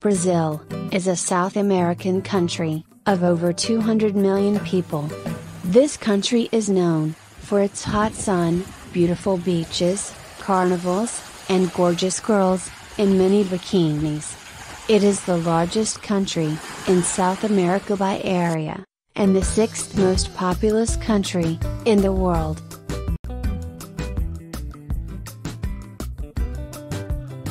Brazil is a South American country of over 200 million people. This country is known for its hot sun, beautiful beaches, carnivals, and gorgeous girls in many bikinis. It is the largest country in South America by area, and the sixth most populous country in the world.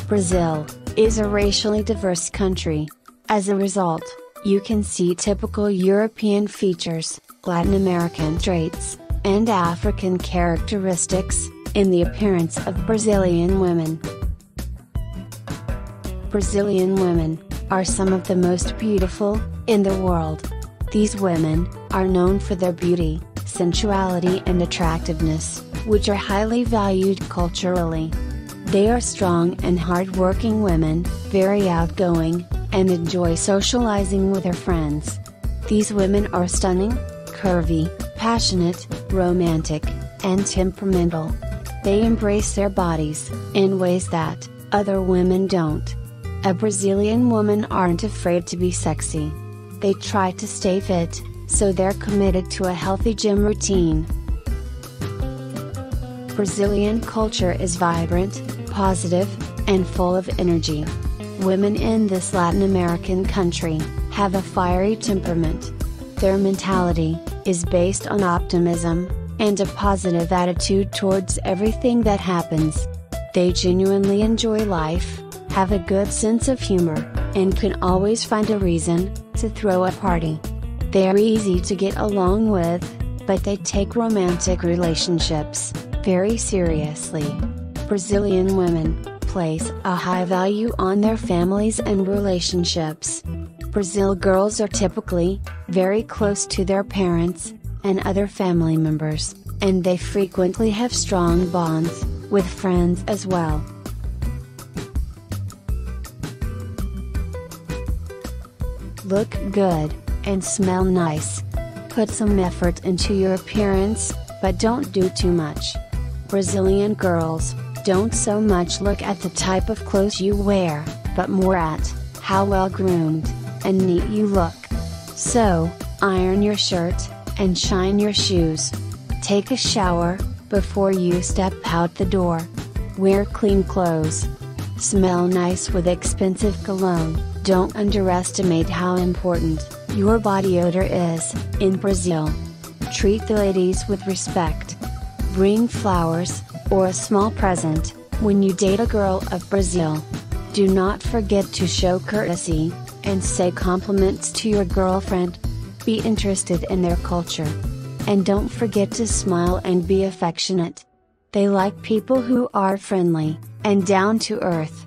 Brazil is a racially diverse country. As a result, you can see typical European features, Latin American traits, and African characteristics, in the appearance of Brazilian women. Brazilian women are some of the most beautiful in the world. These women are known for their beauty, sensuality, and attractiveness, which are highly valued culturally. They are strong and hard-working women, very outgoing, and enjoy socializing with their friends. These women are stunning, curvy, passionate, romantic, and temperamental. They embrace their bodies in ways that other women don't. A Brazilian woman aren't afraid to be sexy. They try to stay fit, so they're committed to a healthy gym routine. Brazilian culture is vibrant, positive, and full of energy. Women in this Latin American country have a fiery temperament. Their mentality is based on optimism and a positive attitude towards everything that happens. They genuinely enjoy life, have a good sense of humor, and can always find a reason to throw a party. They are easy to get along with, but they take romantic relationships very seriously. Brazilian women place a high value on their families and relationships. Brazil girls are typically very close to their parents and other family members, and they frequently have strong bonds with friends as well. Look good and smell nice. Put some effort into your appearance, but don't do too much. Brazilian girls don't so much look at the type of clothes you wear, but more at how well groomed and neat you look. So, iron your shirt and shine your shoes. Take a shower before you step out the door. Wear clean clothes. Smell nice with expensive cologne. Don't underestimate how important your body odor is in Brazil. Treat the ladies with respect. Bring flowers, or a small present, when you date a girl of Brazil. Do not forget to show courtesy, and say compliments to your girlfriend. Be interested in their culture. And don't forget to smile and be affectionate. They like people who are friendly, and down to earth.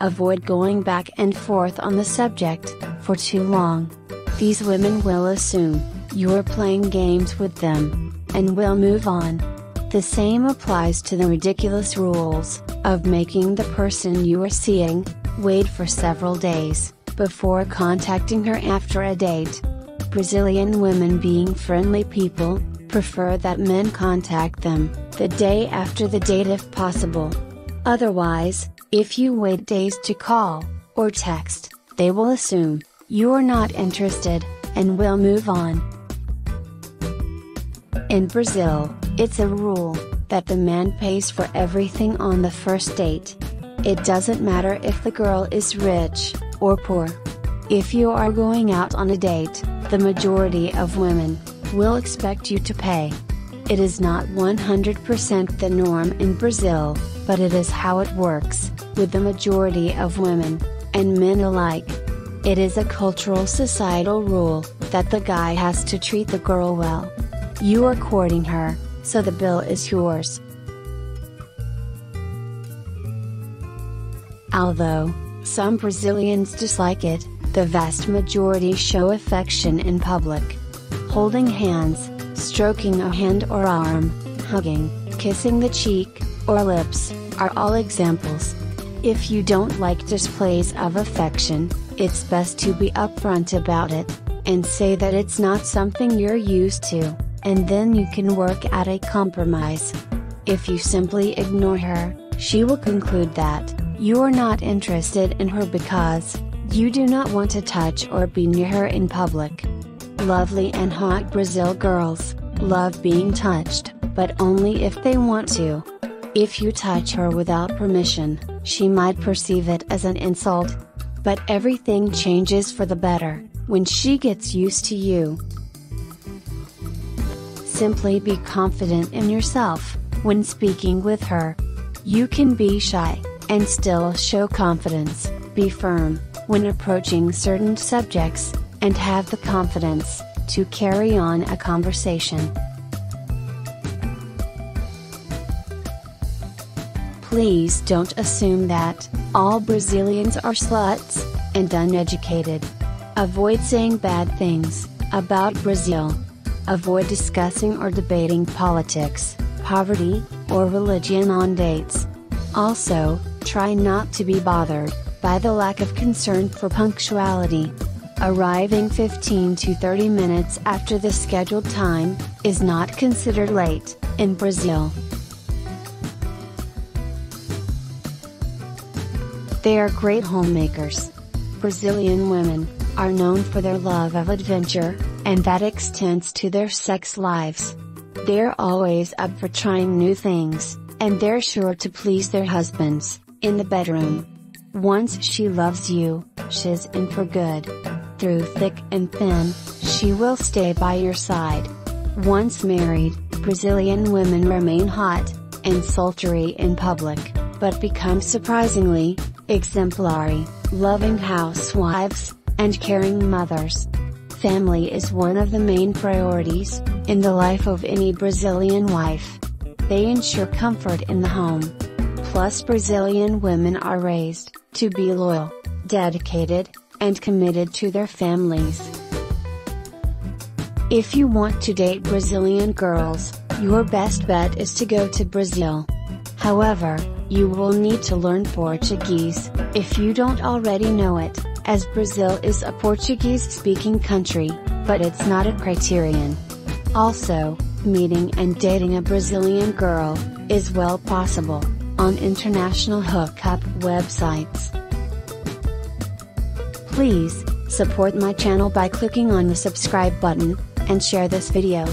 Avoid going back and forth on the subject, for too long. These women will assume you're playing games with them, and will move on. The same applies to the ridiculous rules of making the person you are seeing wait for several days before contacting her after a date. Brazilian women, being friendly people, prefer that men contact them the day after the date if possible. Otherwise, if you wait days to call or text, they will assume you're not interested and will move on. In Brazil, it's a rule that the man pays for everything on the first date. It doesn't matter if the girl is rich or poor. If you are going out on a date, the majority of women will expect you to pay. It is not 100% the norm in Brazil, but it is how it works, with the majority of women, and men alike. It is a cultural societal rule, that the guy has to treat the girl well. You are courting her, so the bill is yours. Although, some Brazilians dislike it, the vast majority show affection in public. Holding hands, stroking a hand or arm, hugging, kissing the cheek, or lips, are all examples. If you don't like displays of affection, it's best to be upfront about it, and say that it's not something you're used to and then you can work at a compromise. If you simply ignore her, she will conclude that you are not interested in her because you do not want to touch or be near her in public. Lovely and hot Brazil girls love being touched, but only if they want to. If you touch her without permission, she might perceive it as an insult. But everything changes for the better when she gets used to you. Simply be confident in yourself when speaking with her. You can be shy and still show confidence, be firm when approaching certain subjects, and have the confidence to carry on a conversation. Please don't assume that all Brazilians are sluts and uneducated. Avoid saying bad things about Brazil. Avoid discussing or debating politics, poverty, or religion on dates. Also, try not to be bothered by the lack of concern for punctuality. Arriving 15 to 30 minutes after the scheduled time is not considered late in Brazil. They are great homemakers. Brazilian women are known for their love of adventure, and that extends to their sex lives. They're always up for trying new things, and they're sure to please their husbands, in the bedroom. Once she loves you, she's in for good. Through thick and thin, she will stay by your side. Once married, Brazilian women remain hot and sultry in public, but become surprisingly exemplary, loving housewives, and caring mothers. Family is one of the main priorities in the life of any Brazilian wife. They ensure comfort in the home. Plus, Brazilian women are raised to be loyal, dedicated, and committed to their families. If you want to date Brazilian girls, your best bet is to go to Brazil. However, you will need to learn Portuguese, if you don't already know it, as Brazil is a Portuguese speaking country, but it's not a criterion. Also, meeting and dating a Brazilian girl, is well possible, on international hookup websites. Please, support my channel by clicking on the subscribe button, and share this video.